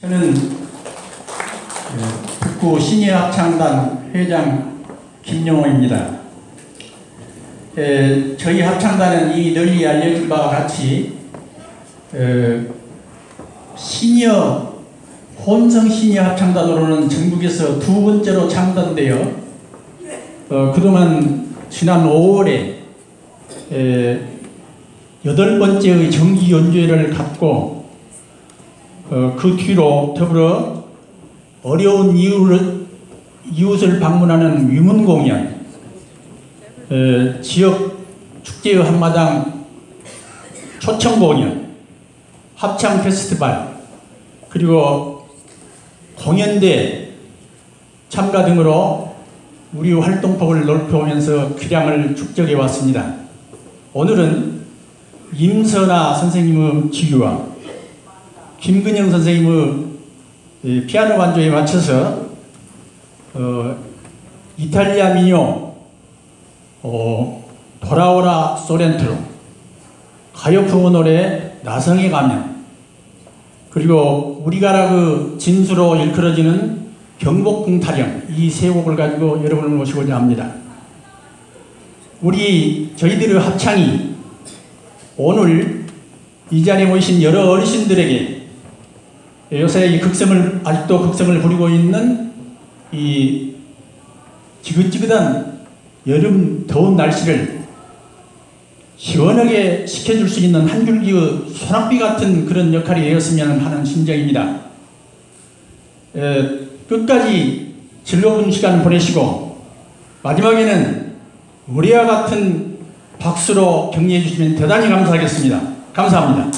저는 예, 북구 신예합창단 회장 김영호입니다. 에, 저희 합창단은 이 널리 알려진 바와 같이 에, 시니어 혼성 시니어 합창단으로는 전국에서 두 번째로 창단되어 어, 그동안 지난 5월에 에, 여덟 번째의 정기 연주회를 갖고 어, 그 뒤로 더불어 어려운 이웃을, 이웃을 방문하는 위문 공연, 어, 지역 축제의 한마당 초청 공연, 합창 페스티벌, 그리고 공연대 참가 등으로 우리 활동폭을 넓혀오면서 기량을 축적해 왔습니다. 오늘은 임선아 선생님의 지휘와 김근영 선생님의 이 피아노 반주에 맞춰서 어, 이탈리아 민요 어, 돌아오라 소렌트로 가요 풍어 노래 나성의 가면 그리고 우리가라 그 진수로 일컬어지는 경복궁 타령 이 세 곡을 가지고 여러분을 모시고자 합니다. 우리 저희들의 합창이 오늘 이 자리에 모이신 여러 어르신들에게 요새 이 극성을 아직도 극성을 부리고 있는 이 지긋지긋한 여름 더운 날씨를 시원하게 식혀줄 수 있는 한 줄기의 소낙비 같은 그런 역할이 되었으면 하는 심정입니다. 에, 끝까지 즐거운 시간 보내시고 마지막에는 우리와 같은 박수로 격려해 주시면 대단히 감사하겠습니다. 감사합니다.